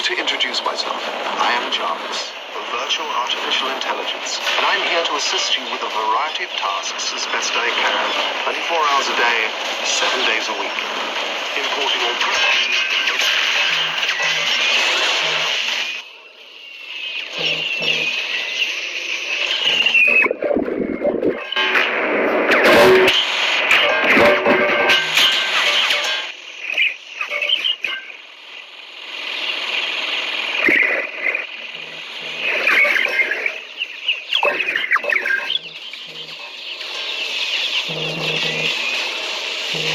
To introduce myself. I am Jarvis, a virtual artificial intelligence, and I'm here to assist you with a variety of tasks as best I can, 24 hours a day, 7 days a week. Importing all processes.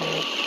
Allow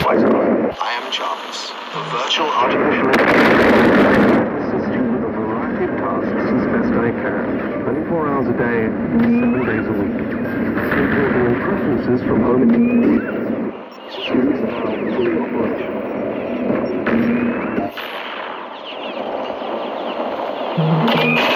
I am Jarvis, a virtual artificial... Assist you with a variety of tasks as best I can. 24 hours a day, 7 days a week. Including all preferences from home... Systems now fully operational.